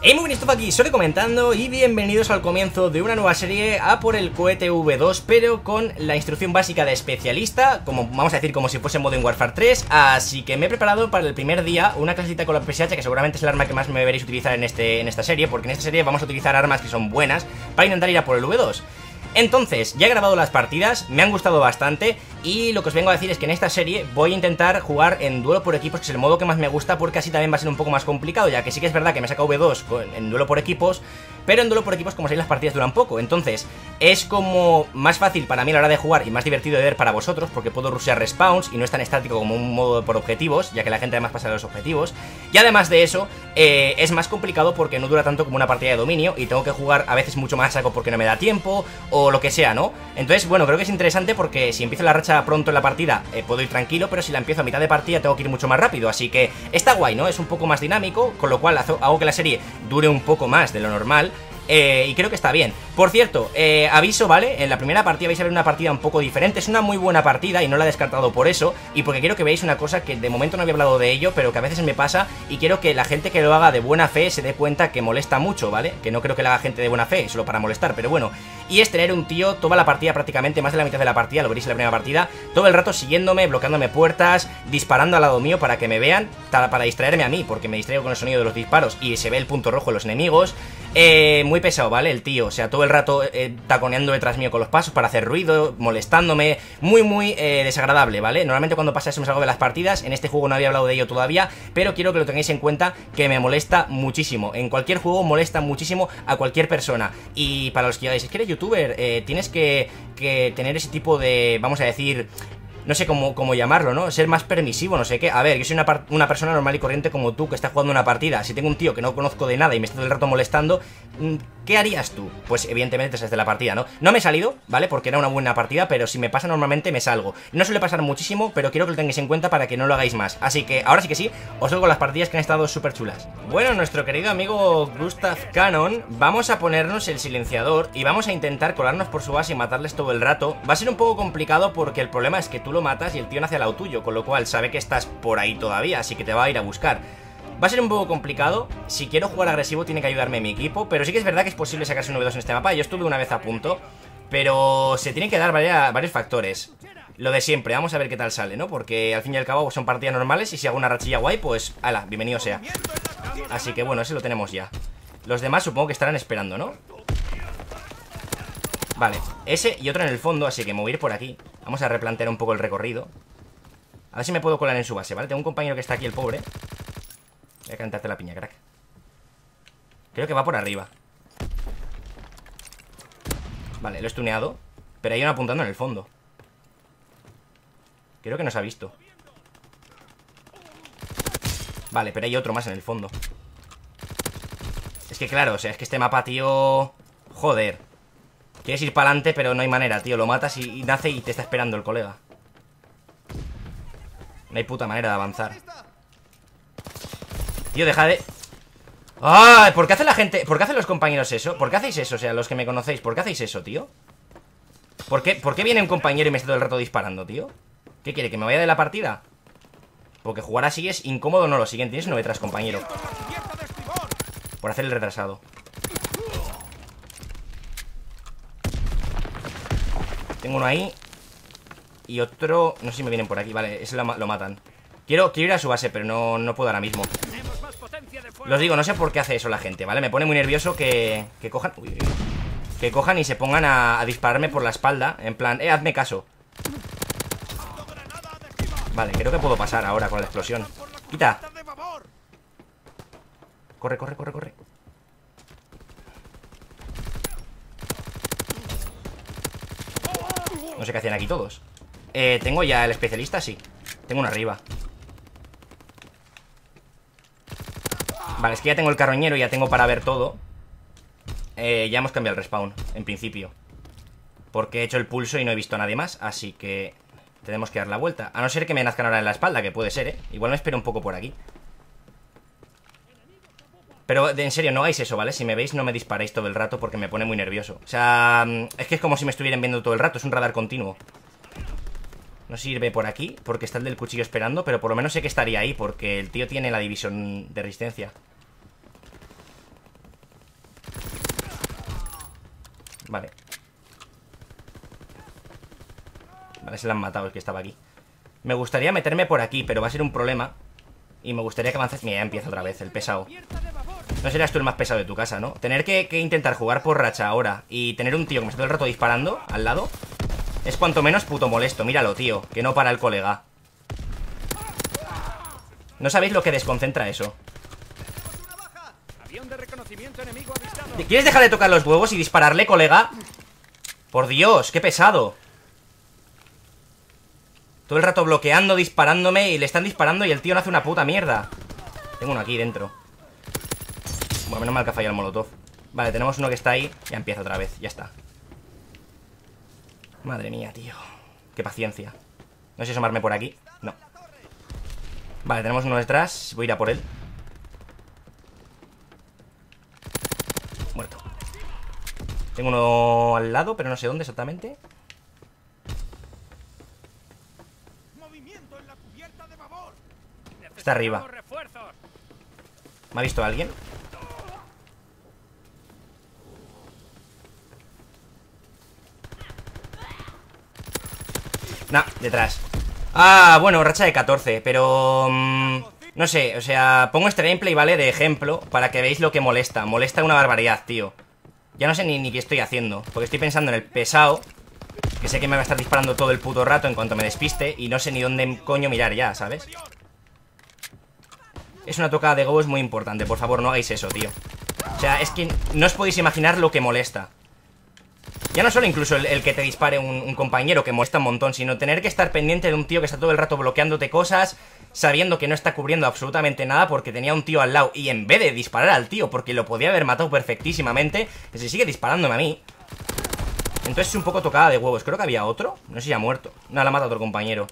Hey, muy bien, aquí, Sole comentando y bienvenidos al comienzo de una nueva serie a por el cohete V2 pero con la instrucción básica de especialista, como vamos a decir como si fuese Modern Warfare 3 así que me he preparado para el primer día una clasita con la PSH que seguramente es el arma que más me veréis utilizar en, este, en esta serie porque en esta serie vamos a utilizar armas que son buenas para intentar ir a por el V2 entonces, ya he grabado las partidas, me han gustado bastante y lo que os vengo a decir es que en esta serie voy a intentar jugar en duelo por equipos, que es el modo que más me gusta porque así también va a ser un poco más complicado, ya que sí que es verdad que me he sacado V2 en duelo por equipos, pero en duelo por equipos, como sabéis, las partidas duran poco. Entonces, es como más fácil para mí a la hora de jugar y más divertido de ver para vosotros, porque puedo rushear respawns y no es tan estático como un modo por objetivos, ya que la gente además pasa de los objetivos. Y además de eso, eh, es más complicado porque no dura tanto como una partida de dominio y tengo que jugar a veces mucho más saco porque no me da tiempo o lo que sea, ¿no? Entonces, bueno, creo que es interesante porque si empiezo la racha pronto en la partida, eh, puedo ir tranquilo, pero si la empiezo a mitad de partida tengo que ir mucho más rápido. Así que está guay, ¿no? Es un poco más dinámico, con lo cual hago que la serie dure un poco más de lo normal. Eh, y creo que está bien. Por cierto, eh, aviso, ¿vale? En la primera partida vais a ver una partida un poco diferente. Es una muy buena partida y no la he descartado por eso. Y porque quiero que veáis una cosa que de momento no había hablado de ello, pero que a veces me pasa. Y quiero que la gente que lo haga de buena fe se dé cuenta que molesta mucho, ¿vale? Que no creo que la haga gente de buena fe, solo para molestar, pero bueno. Y es tener un tío toda la partida, prácticamente más de la mitad de la partida, lo veréis en la primera partida, todo el rato siguiéndome, bloqueándome puertas, disparando al lado mío para que me vean, para distraerme a mí, porque me distraigo con el sonido de los disparos y se ve el punto rojo de los enemigos. Eh, muy pesado, ¿vale? El tío, o sea, todo el rato eh, taconeando detrás mío con los pasos para hacer ruido, molestándome, muy, muy eh, desagradable, ¿vale? Normalmente cuando pasa eso me salgo de las partidas, en este juego no había hablado de ello todavía, pero quiero que lo tengáis en cuenta que me molesta muchísimo. En cualquier juego molesta muchísimo a cualquier persona. Y para los que digáis, es que eres youtuber, eh, tienes que, que tener ese tipo de, vamos a decir, no sé cómo, cómo, llamarlo, ¿no? Ser más permisivo, no sé qué. A ver, yo soy una, una, persona normal y corriente como tú que está jugando una partida. Si tengo un tío que no conozco de nada y me está todo el rato molestando, mm, ¿qué harías tú? Pues evidentemente te sales de la partida, ¿no? No me he salido, ¿vale? Porque era una buena partida, pero si me pasa normalmente me salgo. No suele pasar muchísimo, pero quiero que lo tengáis en cuenta para que no lo hagáis más. Así que ahora sí que sí, os salgo las partidas que han estado súper chulas. Bueno, nuestro querido amigo Gustav Cannon, vamos a ponernos el silenciador y vamos a intentar colarnos por su base y matarles todo el rato. Va a ser un poco complicado porque el problema es que tú lo matas y el tío nace al lado tuyo, con lo cual sabe que estás por ahí todavía, así que te va a ir a buscar. Va a ser un poco complicado, si quiero jugar agresivo tiene que ayudarme mi equipo, pero sí que es verdad que es posible sacarse un 9-2 en este mapa, yo estuve una vez a punto, pero se tienen que dar varios factores. Lo de siempre, vamos a ver qué tal sale, ¿no? Porque al fin y al cabo son partidas normales y si hago una rachilla guay, pues, ala, bienvenido sea. Así que bueno, ese lo tenemos ya. Los demás supongo que estarán esperando, ¿no? Vale, ese y otro en el fondo, así que me voy a ir por aquí Vamos a replantear un poco el recorrido. A ver si me puedo colar en su base, ¿vale? Tengo un compañero que está aquí, el pobre. Voy a cantarte la piña, crack. Creo que va por arriba. Vale, lo he stuneado Pero hay uno apuntando en el fondo. Creo que nos ha visto. Vale, pero hay otro más en el fondo. Es que claro, o sea, es que este mapa, tío Joder Quieres ir para adelante, pero no hay manera, tío. Lo matas y, nace y te está esperando el colega. No hay puta manera de avanzar. Tío, deja de... ¡Ah! ¿Por qué hace la gente... ¿Por qué hacen los compañeros eso? ¿Por qué hacéis eso? O sea, los que me conocéis, ¿por qué hacéis eso, tío? ¿Por qué, ¿Por qué viene un compañero y me está todo el rato disparando, tío? ¿Qué quiere? ¿Que me vaya de la partida? Porque jugar así es incómodo, no lo siguiente. Tienes uno detrás, compañero. Por hacer el retrasado. Tengo uno ahí Y otro... No sé si me vienen por aquí Vale, ese lo, matan. Quiero, quiero ir a su base, pero no, no puedo ahora mismo. Los digo, no sé por qué hace eso la gente, ¿vale? Me pone muy nervioso que, que cojan... que cojan y se pongan a, a dispararme por la espalda En plan, eh, hazme caso Vale, creo que puedo pasar ahora con la explosión. Quita. Corre, corre, corre, corre No sé qué hacían aquí todos. Eh, Tengo ya el especialista, sí. Tengo uno arriba. Vale, es que ya tengo el carroñero Ya tengo para ver todo. Eh, Ya hemos cambiado el respawn, en principio. Porque he hecho el pulso y no he visto a nadie más Así que tenemos que dar la vuelta. A no ser que me nazcan ahora en la espalda, que puede ser, ¿eh? Igual me espero un poco por aquí pero en serio, no hagáis eso, ¿vale? Si me veis, no me disparáis todo el rato porque me pone muy nervioso. O sea, mm, es que es como si me estuvieran viendo todo el rato, es un radar continuo. No sirve por aquí, porque está el del cuchillo esperando, pero por lo menos sé que estaría ahí, porque el tío tiene la división de resistencia. Vale. Vale, se lo han matado el que estaba aquí. Me gustaría meterme por aquí, pero va a ser un problema. Y me gustaría que avanzase... Mira, ya empieza otra vez el pesado. No serás tú el más pesado de tu casa, ¿no? Tener que, intentar jugar por racha ahora y tener un tío que me está todo el rato disparando al lado es cuanto menos puto molesto. Míralo, tío, que no para el colega. No sabéis lo que desconcentra eso. ¿Quieres dejar de tocar los huevos y dispararle, colega? Por Dios, qué pesado Todo el rato bloqueando, disparándome Y le están disparando y el tío no hace una puta mierda Tengo uno aquí dentro Bueno, menos mal que ha fallado el molotov. Vale, tenemos uno que está ahí Ya empieza otra vez, ya está. Madre mía, tío. Qué paciencia. No sé asomarme por aquí No. Vale, tenemos uno detrás Voy a ir a por él. Tengo uno al lado, pero no sé dónde exactamente. Está arriba. ¿Me ha visto alguien? Nah, detrás. Ah, bueno, racha de 14 Pero... Mm, no sé, o sea Pongo este gameplay, ¿vale? De ejemplo Para que veáis lo que molesta. Molesta una barbaridad, tío. Ya no sé ni, qué estoy haciendo Porque estoy pensando en el pesado Que sé que me va a estar disparando todo el puto rato en cuanto me despiste Y no sé ni dónde coño mirar ya, ¿sabes? Es una tocada de huevos muy importante Por favor, no hagáis eso, tío. O sea, es que no os podéis imaginar lo que molesta ya no solo incluso el, que te dispare un, compañero que molesta un montón, sino tener que estar pendiente de un tío que está todo el rato bloqueándote cosas, sabiendo que no está cubriendo absolutamente nada porque tenía un tío al lado y en vez de disparar al tío porque lo podía haber matado perfectísimamente, se sigue disparándome a mí. Entonces es un poco tocada de huevos. Creo que había otro. No sé si ha muerto. No, la mata otro compañero.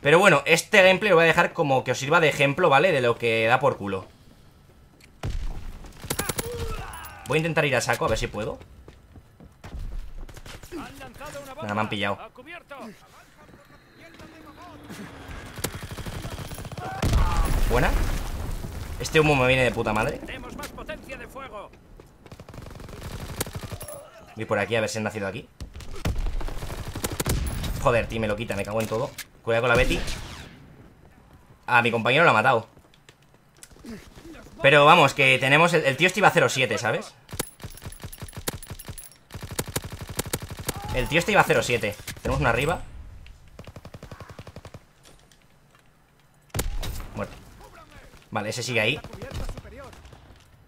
Pero bueno, este gameplay lo voy a dejar como que os sirva de ejemplo, ¿vale? De lo que da por culo. Voy a intentar ir a saco, a ver si puedo. Nada, me han pillado. Buena. Este humo me viene de puta madre. Voy por aquí a ver si han nacido aquí. Joder, tío, me lo quita, me cago en todo. Cuidado con la Betty. A mi compañero lo ha matado. Pero vamos, que tenemos... El, tío este iba a 0-7, ¿sabes? El tío este iba a 0-7 Tenemos una arriba. Vale, ese sigue ahí.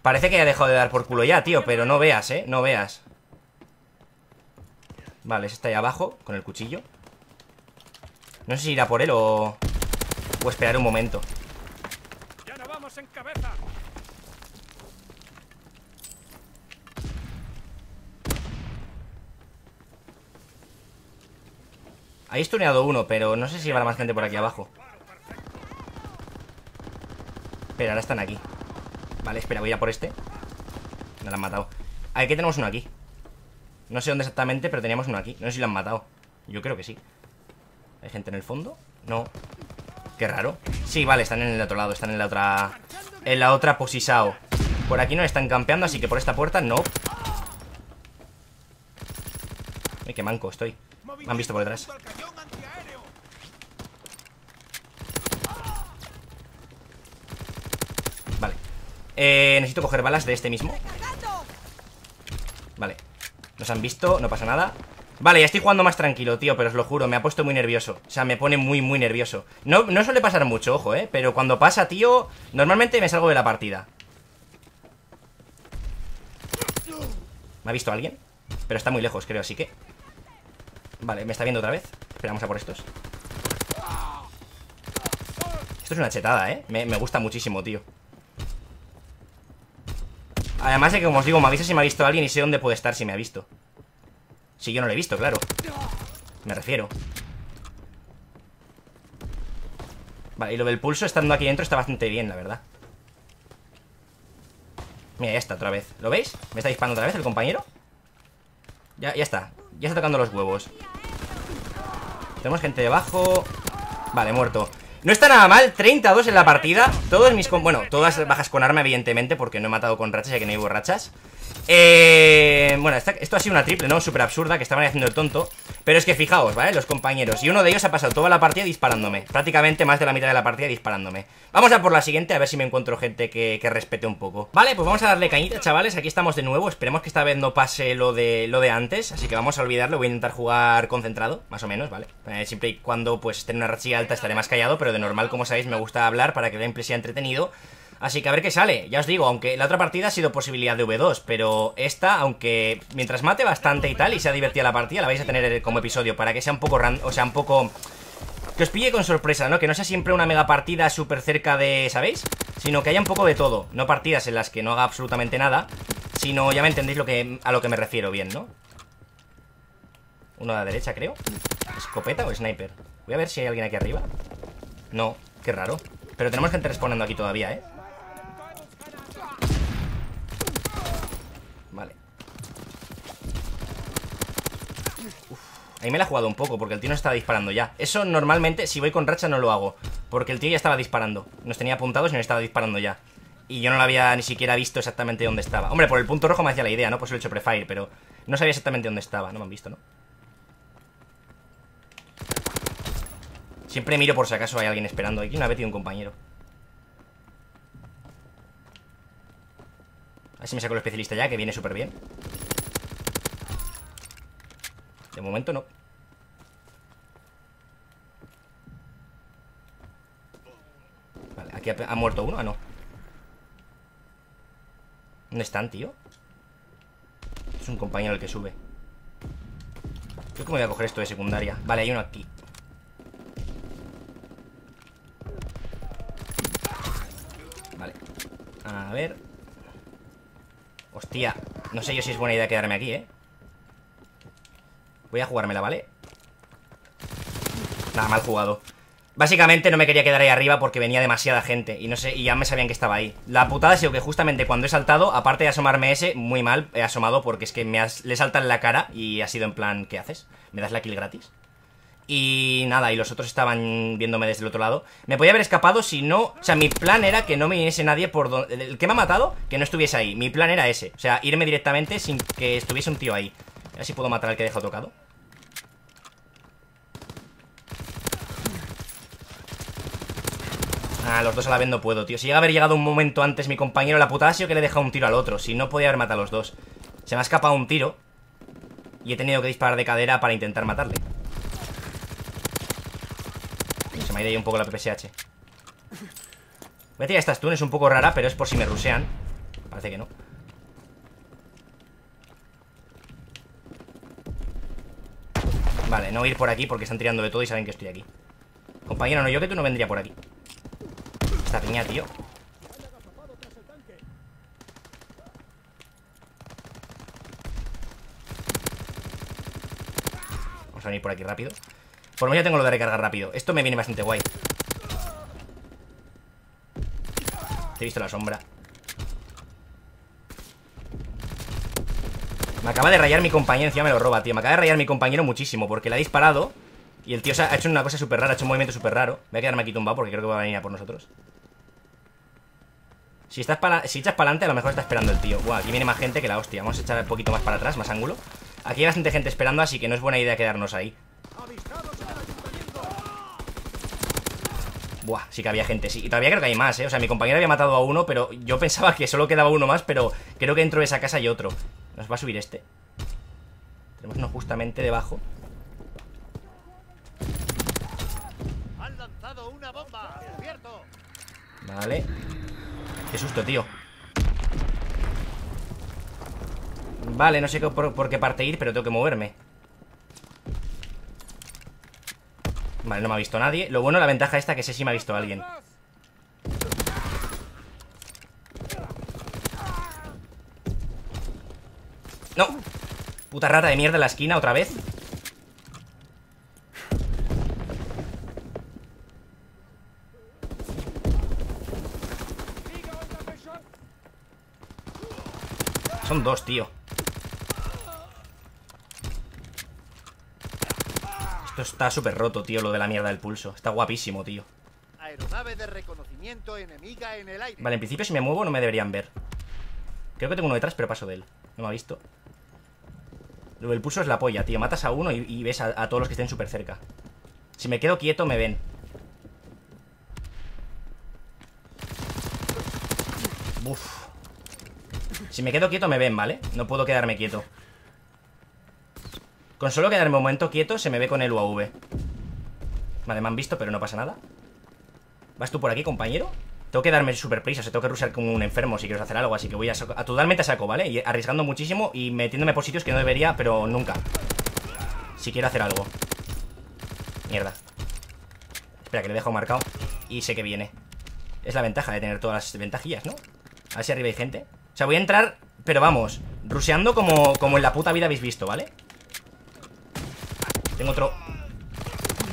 Parece que ya ha dejado de dar por culo ya, tío Pero no veas, eh, no veas. Vale, ese está ahí abajo Con el cuchillo. No sé si irá por él o... O esperar un momento ya no vamos en cabeza. Ahí estuneado uno, pero no sé si va más gente por aquí abajo. Espera, ahora están aquí. Vale, espera, voy a por este. No lo han matado. Aquí tenemos uno aquí. No sé dónde exactamente, pero teníamos uno aquí. No sé si lo han matado. Yo creo que sí. ¿Hay gente en el fondo? No. Qué raro. Sí, vale, están en el otro lado Están en la otra... En la otra posisao Por aquí no están campeando, así que por esta puerta no. Ay, qué manco estoy Me han visto por detrás. Eh, necesito coger balas de este mismo. Vale. Nos han visto, no pasa nada. Vale, ya estoy jugando más tranquilo, tío, pero os lo juro Me ha puesto muy nervioso, o sea, me pone muy, muy nervioso. No, no suele pasar mucho, ojo, eh Pero cuando pasa, tío, normalmente me salgo de la partida. ¿Me ha visto alguien? Pero está muy lejos, creo, así que Vale, me está viendo otra vez Esperamos a por estos Esto es una chetada, eh me gusta muchísimo, tío Además de que, como os digo, me avisa si me ha visto alguien y sé dónde puede estar si me ha visto. Si yo no lo he visto, claro. Me refiero. Vale, y lo del pulso estando aquí dentro está bastante bien, la verdad. Mira, ya está, otra vez. ¿Lo veis? ¿Me está disparando otra vez el compañero? Ya, ya está. Ya está tocando los huevos. Tenemos gente debajo. Vale, muerto. No está nada mal, 32 en la partida Todos mis... Bueno, todas bajas con arma, evidentemente Porque no he matado con rachas, ya que no hay borrachas Eh, bueno, esto ha sido una triple, ¿no? Súper absurda, que estaban haciendo el tonto. Pero es que fijaos, ¿vale? Los compañeros. Y uno de ellos ha pasado toda la partida disparándome. Prácticamente más de la mitad de la partida disparándome. Vamos a por la siguiente, a ver si me encuentro gente que, que respete un poco. Vale, pues vamos a darle cañita, chavales. Aquí estamos de nuevo, esperemos que esta vez no pase lo de, lo de antes. Así que vamos a olvidarlo, voy a intentar jugar concentrado Más o menos, ¿vale? Eh, siempre y cuando pues esté en una rachilla alta estaré más callado. Pero de normal, como sabéis, me gusta hablar para que el gameplay sea entretenido Así que a ver qué sale, ya os digo, aunque la otra partida ha sido posibilidad de V2 Pero esta, aunque mientras mate bastante y tal Y sea divertida la partida, la vais a tener como episodio Para que sea un poco, o sea, un poco... Que os pille con sorpresa, ¿no? Que no sea siempre una mega partida súper cerca de... ¿Sabéis? Sino que haya un poco de todo No partidas en las que no haga absolutamente nada Sino, ya me entendéis a lo que me refiero bien, ¿no? Uno a la derecha, creo ¿Escopeta o sniper? Voy a ver si hay alguien aquí arriba No, qué raro Pero tenemos gente respondiendo aquí todavía, ¿eh? Ahí me la he jugado un poco porque el tío no estaba disparando ya. Eso normalmente, si voy con racha no lo hago Porque el tío ya estaba disparando. Nos tenía apuntados y nos estaba disparando ya. Y yo no lo había ni siquiera visto exactamente dónde estaba. Hombre, por el punto rojo me hacía la idea, ¿no? Pues lo he hecho prefire, pero no sabía exactamente dónde estaba No me han visto, ¿no? Siempre miro por si acaso hay alguien esperando Aquí. Una vez tiene un compañero. A ver si me saco el especialista ya, que viene súper bien de momento no. Vale, aquí ha, muerto uno, ¿ah, no? ¿Dónde están, tío? Es un compañero el que sube Creo que me voy a coger esto de secundaria Vale, hay uno aquí Vale A ver Hostia No sé yo si es buena idea quedarme aquí, ¿eh? Voy a jugármela, ¿vale? Nada, mal jugado Básicamente no me quería quedar ahí arriba porque venía demasiada gente Y no sé, y ya me sabían que estaba ahí La putada ha sido que justamente cuando he saltado Aparte de asomarme ese, muy mal he asomado Porque es que me has, le saltan la cara Y ha sido en plan, ¿qué haces? ¿Me das la kill gratis? Y nada, y los otros estaban viéndome desde el otro lado Me podía haber escapado si no... O sea, mi plan era que no me viniese nadie por donde... El que me ha matado, que no estuviese ahí Mi plan era ese O sea, irme directamente sin que estuviese un tío ahí ver si puedo matar al que he dejado tocado. Ah, los dos a la vez no puedo, tío. Si llega a haber llegado un momento antes mi compañero La putada ha sido que le he dejado un tiro al otro. Si no podía haber matado a los dos. Se me ha escapado un tiro Y he tenido que disparar de cadera para intentar matarle. Se me ha ido un poco la PPSH Voy a tirar esta stun, es un poco rara Pero es por si me rusean. Parece que no Vale, no ir por aquí porque están tirando de todo y saben que estoy aquí. Compañero, no, yo que tú no vendría por aquí. Esta piña, tío. Vamos a venir por aquí rápido. Por lo menos ya tengo lo de recargar rápido. Esto me viene bastante guay. Te he visto la sombra Acaba de rayar mi compañero Encima me lo roba, tío Me acaba de rayar mi compañero muchísimo Porque le ha disparado Y el tío ha hecho una cosa súper rara Ha hecho un movimiento súper raro Voy a quedarme aquí tumbado Porque creo que va a venir a por nosotros si, estás si echas para adelante, a lo mejor está esperando el tío. Buah, aquí viene más gente que la hostia. Vamos a echar un poquito más para atrás, más ángulo. Aquí hay bastante gente esperando, así que no es buena idea quedarnos ahí. Buah, sí que había gente, sí. Y todavía creo que hay más, ¿eh? O sea, mi compañero había matado a uno, pero yo pensaba que solo quedaba uno más, pero creo que dentro de esa casa hay otro. Nos va a subir este. Tenemos uno justamente debajo. Han lanzado una bomba. Vale. Qué susto, tío Vale, no sé por, qué parte ir, pero tengo que moverme Vale, no me ha visto nadie Lo bueno, la ventaja esta que sé si me ha visto alguien No. Puta rata de mierda en la esquina otra vez. Son dos, tío. Esto está súper roto, tío, lo de la mierda del pulso. Está guapísimo, tío. Vale, en principio si me muevo no me deberían ver. Creo que tengo uno detrás, pero paso de él. No me ha visto. Lo del pulso es la polla, tío. Matas a uno y, ves a, todos los que estén súper cerca. Si me quedo quieto, me ven. Si me quedo quieto, me ven, ¿vale? No puedo quedarme quieto. Con solo quedarme un momento quieto, se me ve con el UAV. Vale, me han visto, pero no pasa nada. ¿Vas tú por aquí, compañero? Tengo que darme súper prisa, se tengo que rusar como un enfermo si quiero hacer algo, así que voy a, a totalmente a saco, ¿vale? Y arriesgando muchísimo y metiéndome por sitios que no debería, pero nunca. Si quiero hacer algo. Mierda. Espera, que le dejo marcado. Y sé que viene. Es la ventaja de tener todas las ventajillas, ¿no? A ver si arriba hay gente. O sea, voy a entrar, pero vamos, ruseando como, como en la puta vida habéis visto, ¿vale? Tengo otro...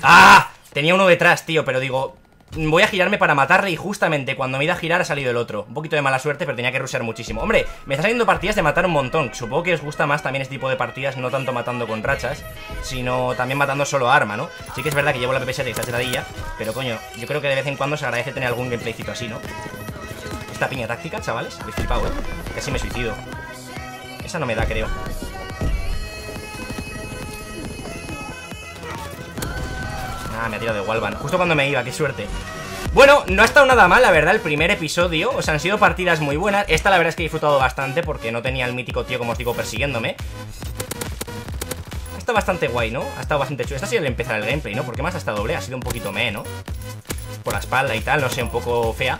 ¡Ah! Tenía uno detrás, tío, pero digo, Voy a girarme para matarle y justamente cuando me iba a girar ha salido el otro Un poquito de mala suerte, pero tenía que rushear muchísimo Hombre, me está saliendo partidas de matar un montón Supongo que os gusta más también este tipo de partidas No tanto matando con rachas Sino también matando solo arma, ¿no? Sí que es verdad que llevo la PP7 y está Pero coño, yo creo que de vez en cuando se agradece tener algún gameplaycito así, ¿no? Esta piña táctica, chavales Habéis flipado, ¿eh? Casi me suicido Esa no me da, creo Ah, me ha tirado de Walvan Justo cuando me iba, qué suerte. Bueno, no ha estado nada mal, la verdad, el primer episodio. O sea, han sido partidas muy buenas. Esta la verdad es que he disfrutado bastante Porque no tenía el mítico tío, como os digo, persiguiéndome. Ha estado bastante guay, ¿no? Ha estado bastante chulo. Esta ha sido el empezar el gameplay, ¿no? Porque más ha estado doble, ha sido un poquito me, ¿no? Por la espalda y tal, no sé, un poco fea.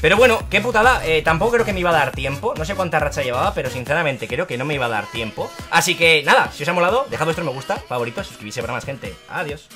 Pero bueno, qué putada, eh, tampoco creo que me iba a dar tiempo. No sé cuánta racha llevaba, pero sinceramente creo que no me iba a dar tiempo. Así que nada, si os ha molado, dejad vuestro me gusta, favorito, suscribirse para más gente. Adiós